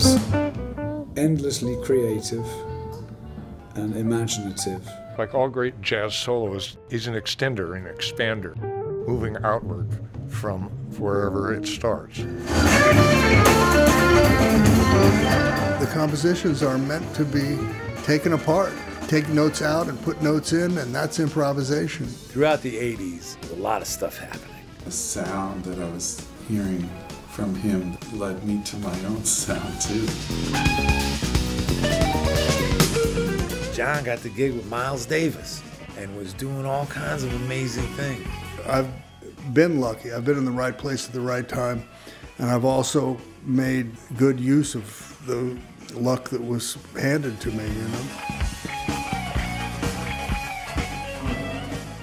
is endlessly creative and imaginative. Like all great jazz soloists, he's an extender and expander, moving outward from wherever it starts. The compositions are meant to be taken apart. Take notes out and put notes in, and that's improvisation. Throughout the 80s, a lot of stuff happening. The sound that I was hearing from him led me to my own sound, too. John got the gig with Miles Davis and was doing all kinds of amazing things. I've been lucky. I've been in the right place at the right time, and I've also made good use of the luck that was handed to me, you know.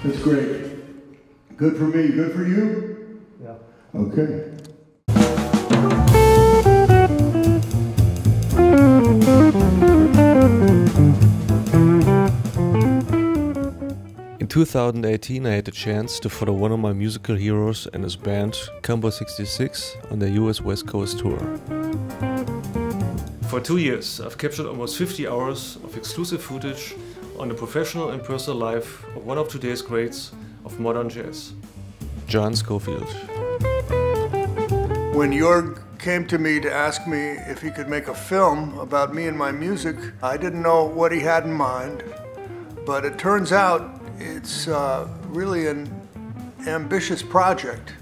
That's great. Good for me, good for you? Yeah. Okay. In 2018, I had the chance to follow one of my musical heroes and his band, Combo 66, on their US West Coast tour. For two years, I've captured almost 50 hours of exclusive footage on the professional and personal life of one of today's greats of modern jazz, John Scofield. When Joerg came to me to ask me if he could make a film about me and my music, I didn't know what he had in mind, but it turns out it's uh, really an ambitious project.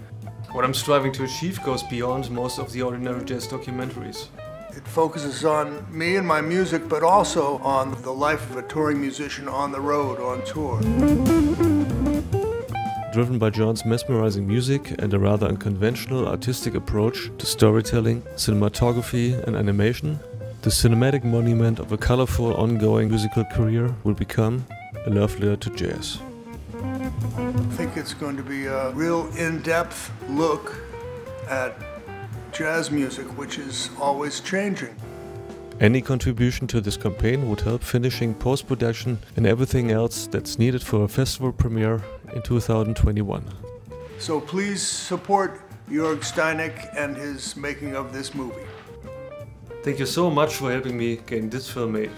What I'm striving to achieve goes beyond most of the ordinary jazz documentaries. It focuses on me and my music, but also on the life of a touring musician on the road, on tour. Driven by John's mesmerizing music and a rather unconventional artistic approach to storytelling, cinematography, and animation, the cinematic monument of a colorful, ongoing musical career will become a love letter to jazz. I think it's going to be a real in depth look at jazz music, which is always changing. Any contribution to this campaign would help finishing post production and everything else that's needed for a festival premiere in 2021. So please support Joerg Steineck and his making of this movie. Thank you so much for helping me getting this film made.